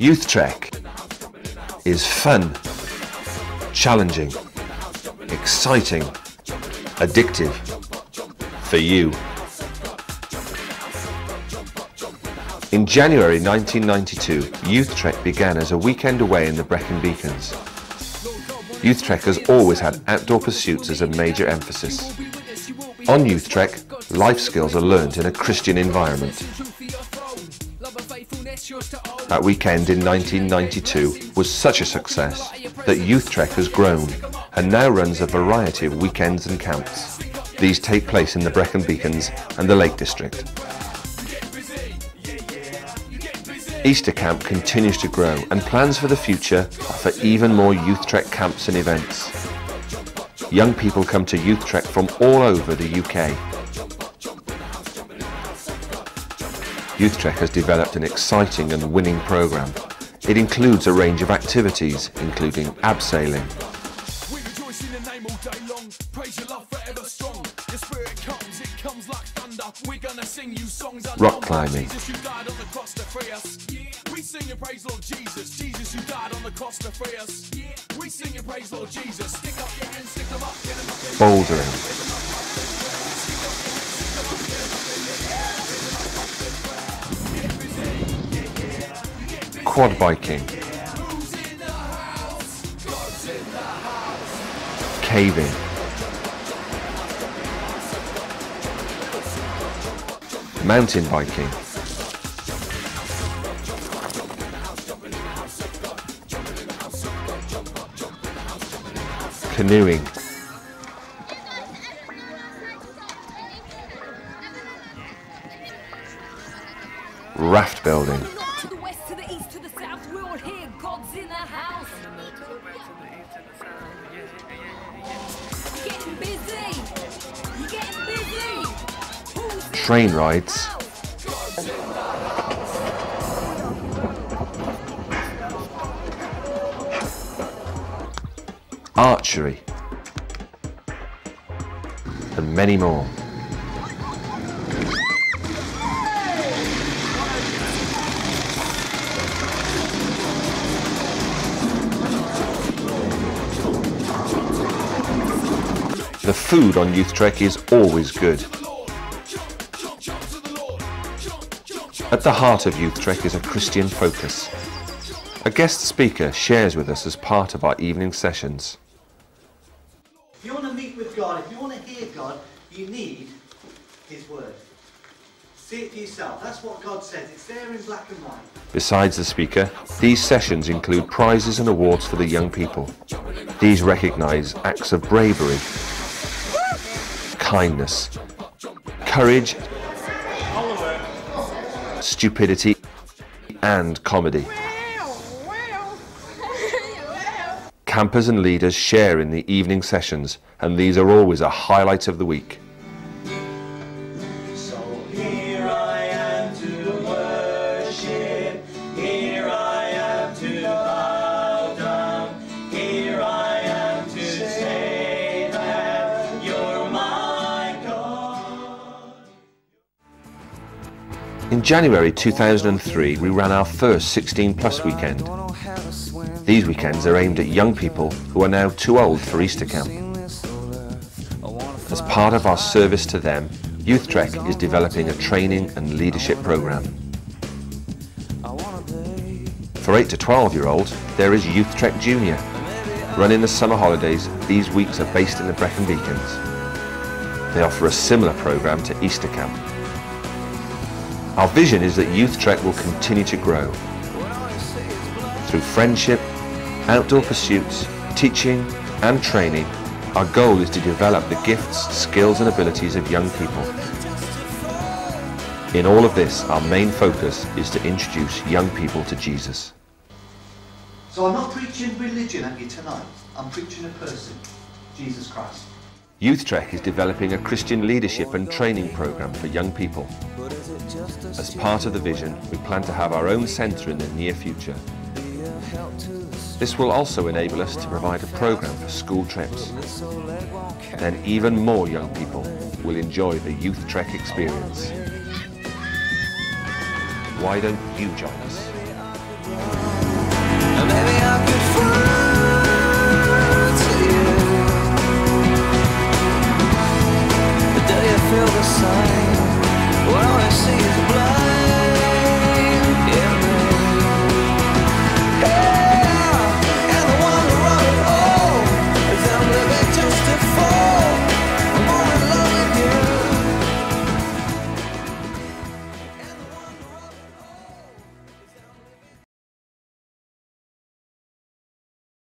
Youth Trek is fun, challenging, exciting, addictive for you. In January 1992, Youth Trek began as a weekend away in the Brecon Beacons. Youth Trek has always had outdoor pursuits as a major emphasis. On Youth Trek, life skills are learnt in a Christian environment. That weekend in 1992 was such a success that Youth Trek has grown and now runs a variety of weekends and camps. These take place in the Brecon Beacons and the Lake District. Easter Camp continues to grow and plans for the future for even more Youth Trek camps and events. Young people come to Youth Trek from all over the UK. Youth Trek has developed an exciting and winning programme. It includes a range of activities, including abseiling, rock climbing, we Quad biking. Caving. Mountain biking. canoeing. Raft building. Train rides. archery, and many more. The food on Youth Trek is always good. At the heart of Youth Trek is a Christian focus. A guest speaker shares with us as part of our evening sessions. If you want to meet with God, if you want to hear God, you need His Word. See it for yourself. That's what God says. It's there in black and white. Besides the speaker, these sessions include prizes and awards for the young people. These recognise acts of bravery, kindness, courage, stupidity, and comedy. Campers and leaders share in the evening sessions, and these are always a highlight of the week. In January 2003, we ran our first 16 plus weekend. These weekends are aimed at young people who are now too old for Easter camp. As part of our service to them, Youth Trek is developing a training and leadership program. For 8 to 12 year olds, there is Youth Trek Junior. Run in the summer holidays, these weeks are based in the Brecon Beacons. They offer a similar program to Easter camp. Our vision is that Youth Trek will continue to grow through friendship, outdoor pursuits, teaching and training, our goal is to develop the gifts, skills and abilities of young people. In all of this, our main focus is to introduce young people to Jesus. So I'm not preaching religion at you tonight. I'm preaching a person, Jesus Christ. Youth Trek is developing a Christian leadership and training program for young people. As part of the vision, we plan to have our own centre in the near future. This will also enable us to provide a program for school trips. Then even more young people will enjoy the Youth Trek experience. Why don't you join us? You.